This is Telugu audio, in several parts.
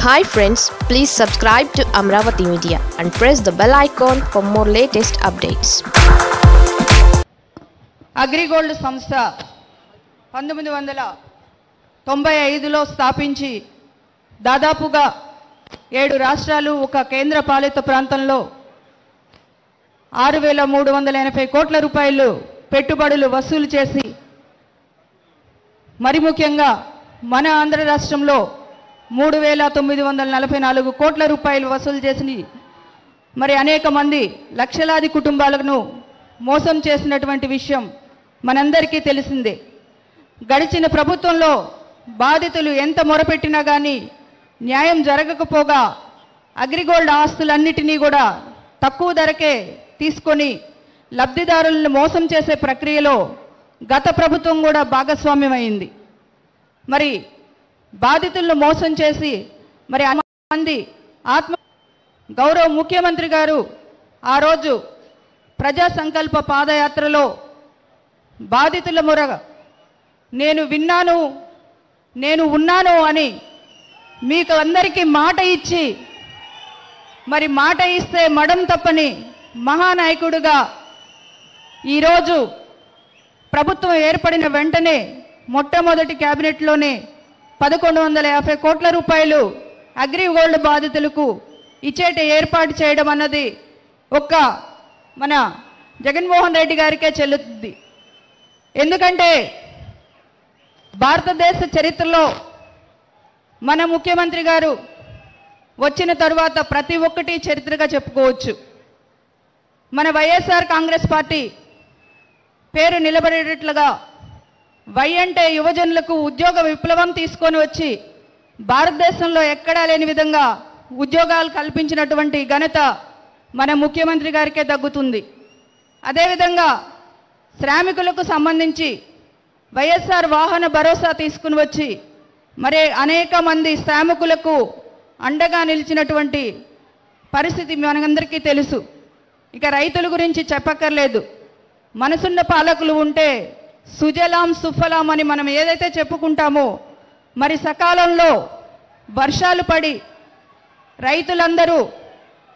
Hi friends please subscribe to Amaravati media and press the bell icon for more latest updates Agrigold సంస్థ పంతొమ్మిది వందల తొంభై ఐదులో స్థాపించి దాదాపుగా ఏడు రాష్ట్రాలు ఒక కేంద్ర పాలిత ప్రాంతంలో ఆరు వేల మూడు వందల ఎనభై కోట్ల రూపాయలు పెట్టుబడులు వసూలు చేసి మరి ముఖ్యంగా మన ఆంధ్ర రాష్ట్రంలో మూడు వేల తొమ్మిది వందల నలభై నాలుగు కోట్ల రూపాయలు వసూలు చేసి మరి అనేక మంది లక్షలాది కుటుంబాలను మోసం చేసినటువంటి విషయం మనందరికీ తెలిసిందే. గడిచిన ప్రభుత్వంలో బాధితులు ఎంత మొరపెట్టినా కానీ న్యాయం జరగకపోగా అగ్రిగోల్డ్ ఆస్తులన్నిటినీ కూడా తక్కువ ధరకే తీసుకొని లబ్ధిదారులను మోసం చేసే ప్రక్రియలో గత ప్రభుత్వం కూడా భాగస్వామ్యమైంది. మరి బాధితులను మోసం చేసి మరి మంది ఆత్మ గౌరవ ముఖ్యమంత్రి గారు ఆ రోజు ప్రజా సంకల్ప పాదయాత్రలో బాధితుల మొరగ నేను విన్నాను నేను ఉన్నాను అని మీకు అందరికీ మాట ఇచ్చి మరి మాట ఇస్తే మడం తప్పని మహానాయకుడుగా ఈరోజు ప్రభుత్వం ఏర్పడిన వెంటనే మొట్టమొదటి క్యాబినెట్లోనే పదకొండు వందల యాభై కోట్ల రూపాయలు అగ్రిగోల్డ్ బాధితులకు ఇచ్చేట ఏర్పాటు చేయడం అన్నది ఒక్క మన జగన్మోహన్ రెడ్డి గారికే చెల్లుతుంది. ఎందుకంటే భారతదేశ చరిత్రలో మన ముఖ్యమంత్రి గారు వచ్చిన తరువాత ప్రతి ఒక్కటి చరిత్రగా చెప్పుకోవచ్చు. మన వైఎస్ఆర్ కాంగ్రెస్ పార్టీ పేరు నిలబడేటట్లుగా వై అంటే యువజనులకు ఉద్యోగ విప్లవం తీసుకొని వచ్చి భారతదేశంలో ఎక్కడా లేని విధంగా ఉద్యోగాలు కల్పించినటువంటి ఘనత మన ముఖ్యమంత్రి గారికే దగ్గుతుంది అదేవిధంగా శ్రామికులకు సంబంధించి వైఎస్ఆర్ వాహన భరోసా తీసుకుని వచ్చి మరి అనేక మంది శ్రామికులకు అండగా నిలిచినటువంటి పరిస్థితి మనందరికీ తెలుసు. ఇక రైతుల గురించి చెప్పక్కర్లేదు. మనసున్న పాలకులు ఉంటే సుజలాం సుఫలాం అని మనం ఏదైతే చెప్పుకుంటామో మరి సకాలంలో వర్షాలు పడి రైతులందరూ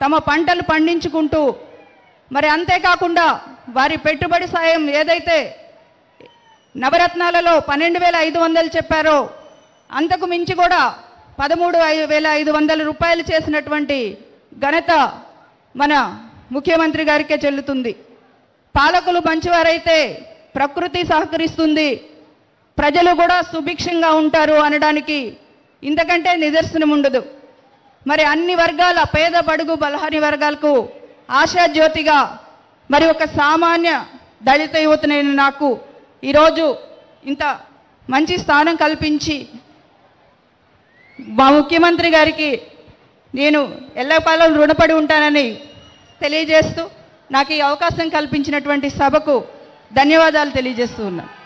తమ పంటలు పండించుకుంటూ మరి అంతేకాకుండా వారి పెట్టుబడి సాయం ఏదైతే నవరత్నాలలో పన్నెండు వేల ఐదు వందలు చెప్పారో అంతకు మించి కూడా పదమూడు ఐదు వేల ఐదు వందల రూపాయలు చేసినటువంటి ఘనత మన ముఖ్యమంత్రి గారికే చెల్లుతుంది. పాలకులు మంచివారైతే ప్రకృతి సహకరిస్తుంది. ప్రజలు కూడా సుభిక్షంగా ఉంటారు అనడానికి ఇంతకంటే నిదర్శనం ఉండదు. మరి అన్ని వర్గాల పేద బడుగు బలహరి వర్గాలకు ఆశాజ్యోతిగా మరి ఒక సామాన్య దళిత యువతనైన నాకు ఈరోజు ఇంత మంచి స్థానం కల్పించి మా ముఖ్యమంత్రి గారికి నేను ఎల్లకాలం రుణపడి ఉంటానని తెలియజేస్తూ నాకు ఈ అవకాశం కల్పించినటువంటి సభకు ధన్యవాదాలు తెలియజేస్తూ ఉన్నాను.